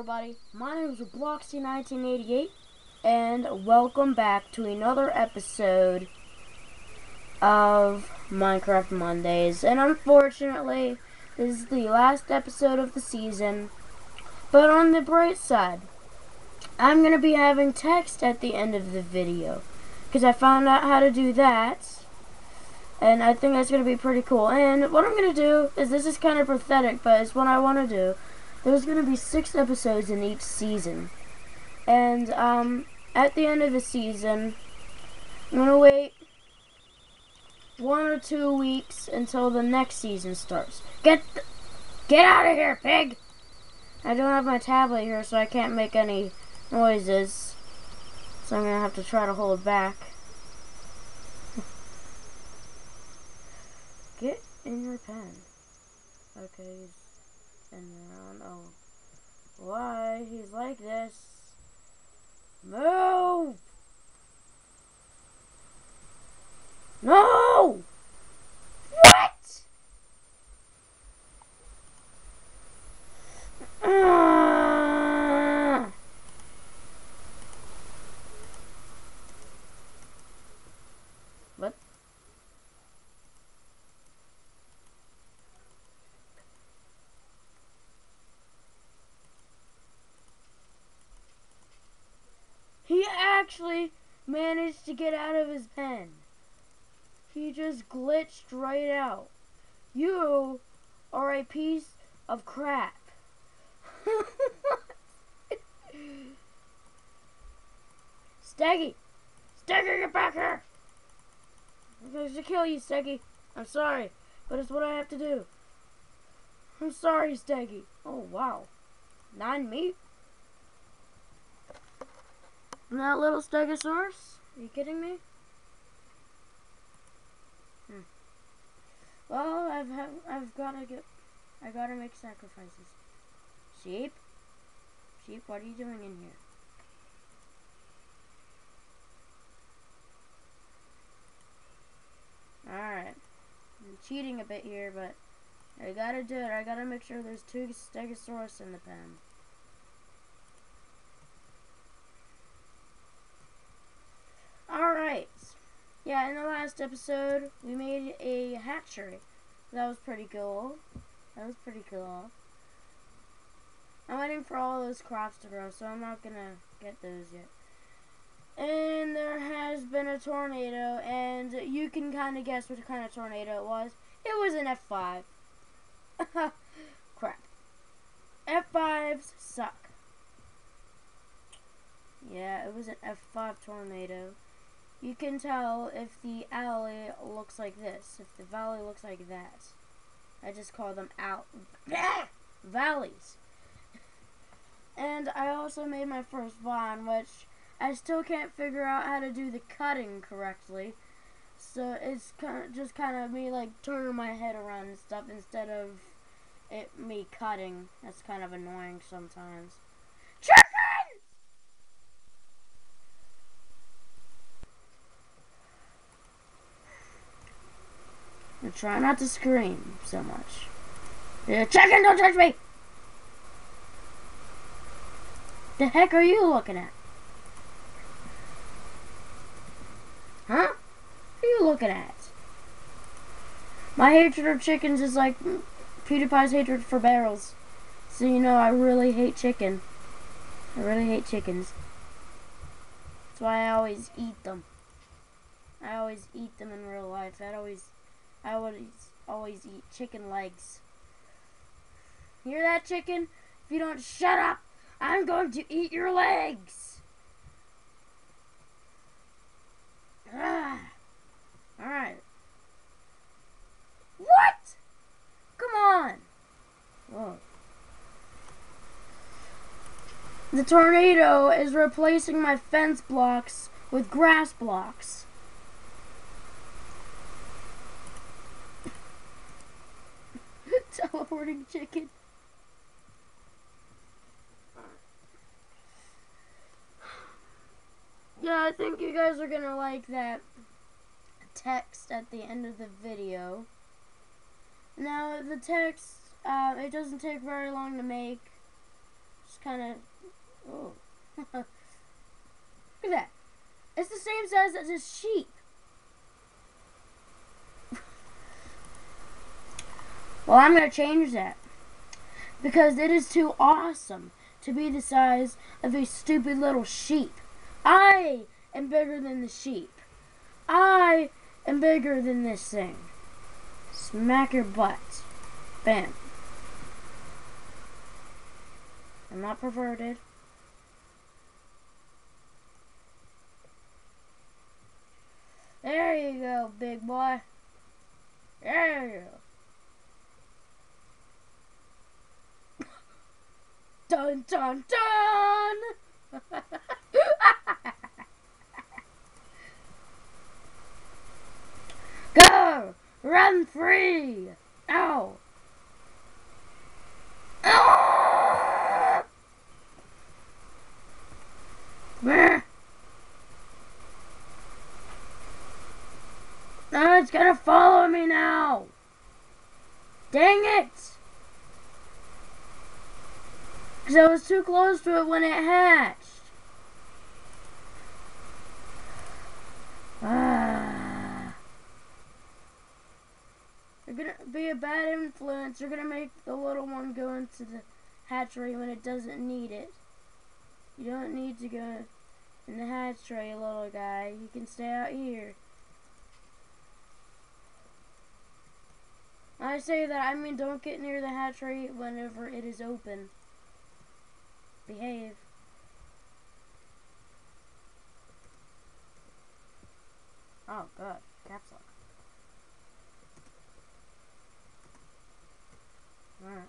everybody. My name is Robloxy1988, and welcome back to another episode of Minecraft Mondays. And unfortunately, this is the last episode of the season. But on the bright side, I'm going to be having text at the end of the video. Because I found out how to do that. And I think that's going to be pretty cool. And what I'm going to do is, this is kind of pathetic, but it's what I want to do there's going to be six episodes in each season. And um, at the end of the season, I'm going to wait one or two weeks until the next season starts. Get get out of here, pig! I don't have my tablet here, so I can't make any noises. So I'm going to have to try to hold back. Get in your pen. Okay, and I don't know why he's like this. Move! No! What? actually managed to get out of his pen. He just glitched right out. You are a piece of crap. Steggy! Steggy, get back here! I'm going to kill you, Steggy. I'm sorry, but it's what I have to do. I'm sorry, Steggy. Oh, wow. Nine meat? That little stegosaurus? Are you kidding me? Hmm. Well, I've have, I've gotta get, I gotta make sacrifices. Sheep, sheep, what are you doing in here? Alright. I'm cheating a bit here, but I gotta do it. I gotta make sure there's two Stegosaurus in the pen. Yeah, in the last episode, we made a hatchery. That was pretty cool. That was pretty cool. I'm waiting for all those crops to grow, so I'm not gonna get those yet. And there has been a tornado, and you can kind of guess what kind of tornado it was. It was an F5. Crap. F5s suck. Yeah, it was an F5 tornado. You can tell if the alley looks like this, if the valley looks like that. I just call them out valleys. And I also made my first vine, which I still can't figure out how to do the cutting correctly. So it's kind of just kind of me like turning my head around and stuff instead of it me cutting. That's kind of annoying sometimes. And try not to scream so much. Yeah, chicken, don't touch me! The heck are you looking at? Huh? What are you looking at? My hatred of chickens is like mm, PewDiePie's hatred for barrels. So you know I really hate chicken. I really hate chickens. That's why I always eat them. I always eat them in real life. I always I would always eat chicken legs. Hear that, chicken? If you don't shut up, I'm going to eat your legs. Alright. What? Come on. Whoa. The tornado is replacing my fence blocks with grass blocks. teleporting chicken. Yeah, I think you guys are gonna like that text at the end of the video. Now, the text, uh, it doesn't take very long to make. Just kind of. Oh. Look at that. It's the same size as a sheep. Well, I'm going to change that. Because it is too awesome to be the size of a stupid little sheep. I am bigger than the sheep. I am bigger than this thing. Smack your butt. Bam. I'm not perverted. There you go, big boy. There you go. Dun dun dun! Go! Run free! Ow! Ow! Meh. No, it's gonna follow me now! Dang it! Because I was too close to it when it hatched. Ah. You're gonna be a bad influence. You're gonna make the little one go into the hatchery when it doesn't need it. You don't need to go in the hatchery, little guy. You can stay out here. I say that, I mean don't get near the hatchery whenever it is open. Behave. Oh, good. Caps lock. Alright.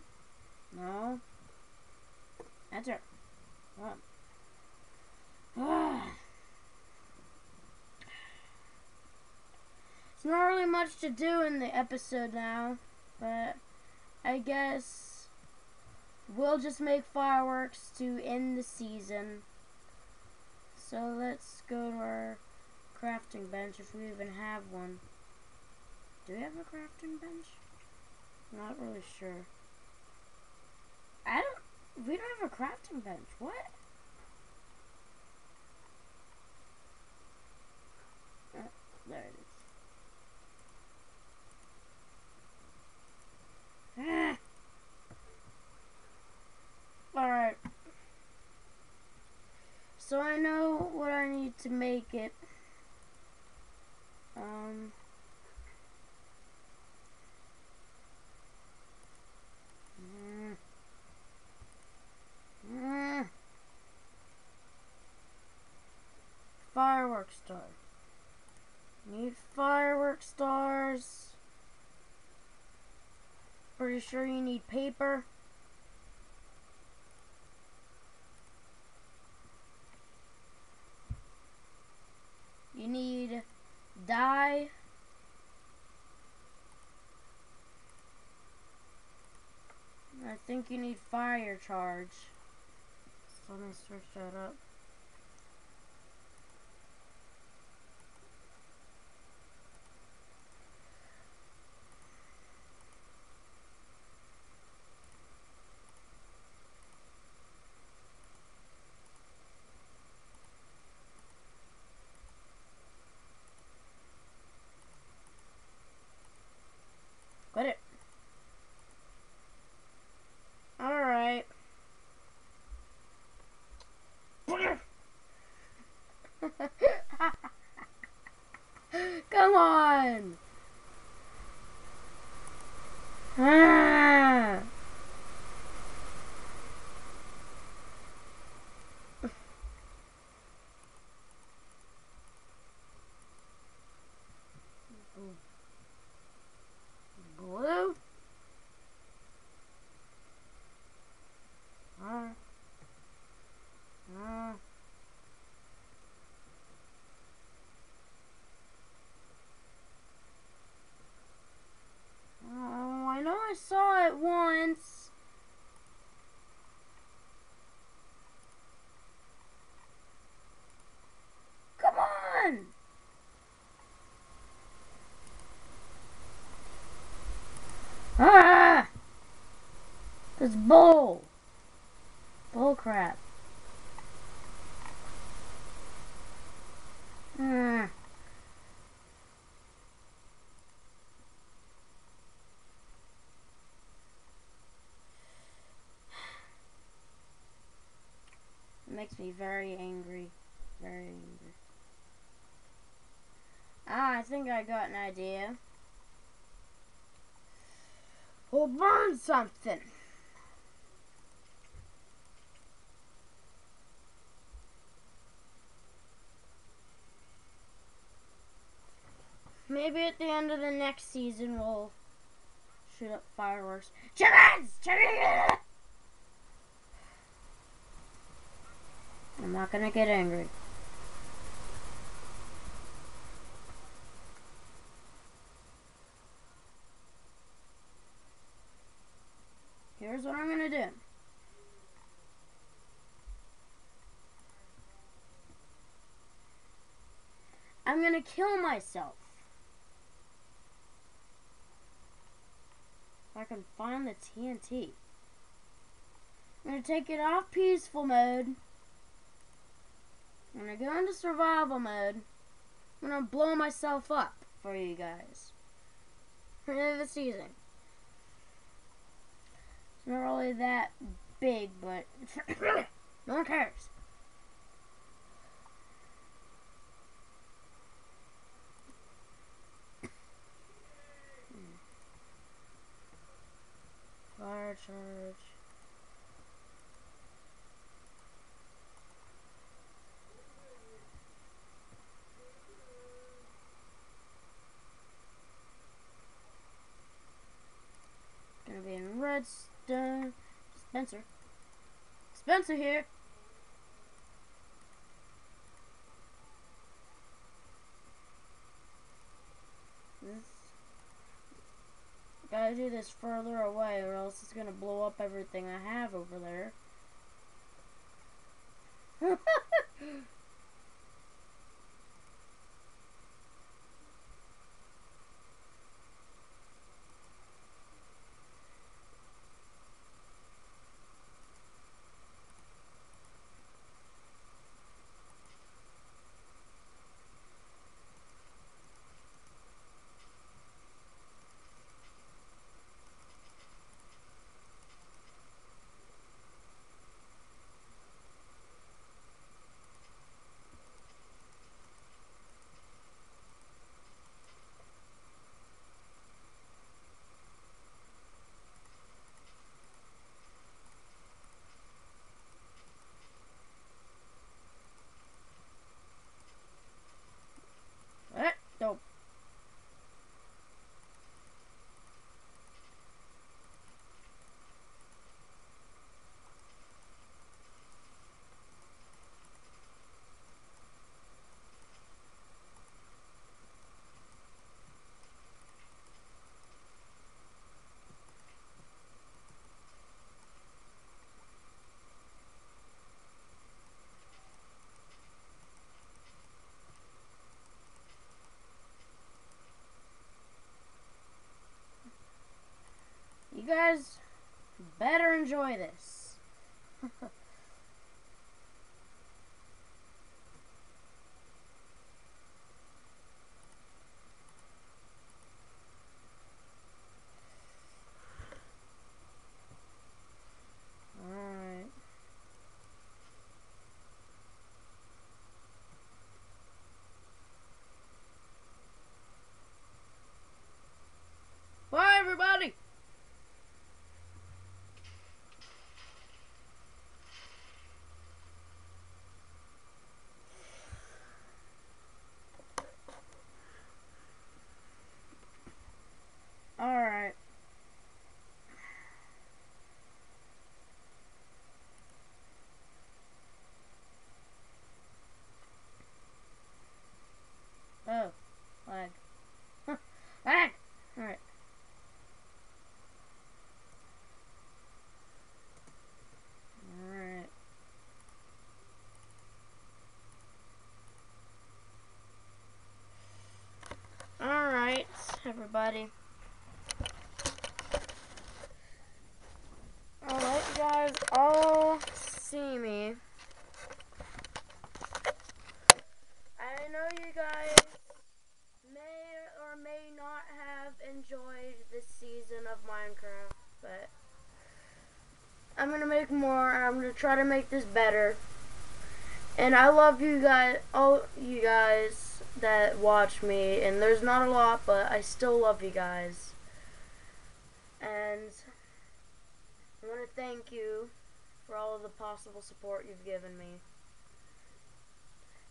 No. Enter. What? It's not really much to do in the episode now, but I guess we'll just make fireworks to end the season. So let's go to our crafting bench if we even have one. Do we have a crafting bench? Not really sure. I don't. We don't have a crafting bench. What? Oh, there it is. Ah. Alright. So I know what I need it. Um. Mm. Mm. Firework star. Need firework stars. Pretty sure you need paper. You need dye. I think you need fire charge. So let me switch that up. Quit it. Alright. Come on. Ah. Blue. Ah. Ah. Oh, I know I saw it once. Come on! This bull. Bull crap. Hmm. It makes me very angry. Very angry. Ah, I think I got an idea. We'll burn something. Maybe at the end of the next season we'll shoot up fireworks. Chickens! Chickens! I'm not gonna get angry. Here's what I'm gonna do. I'm gonna kill myself. I can find the TNT. I'm gonna take it off peaceful mode. I'm gonna go into survival mode. I'm gonna blow myself up for you guys. For the season. It's not really that big, but no one cares. Fire charge. In redstone. Spencer. Spencer here. This gotta do this further away or else it's gonna blow up everything I have over there. Eh, Nope. You guys better enjoy this. everybody. Alright, you guys all see me. I know you guys may or may not have enjoyed this season of Minecraft, but I'm going to make more. I'm going to try to make this better. And I love you guys, all you guys that watch me. And there's not a lot, but I still love you guys. And I want to thank you for all of the possible support you've given me.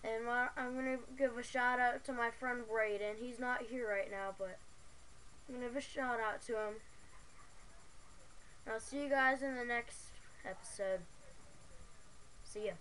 And my, I'm going to give a shout out to my friend Braden. He's not here right now, but I'm going to give a shout out to him. And I'll see you guys in the next episode. See ya.